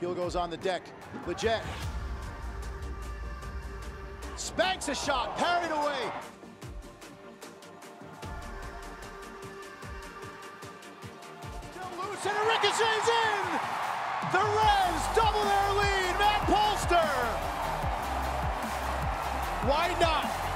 Gil goes on the deck. Lletget. Spanks a shot, parried away. Still loose and it ricochets in. The Revs double their lead. Matt Polster. Why not?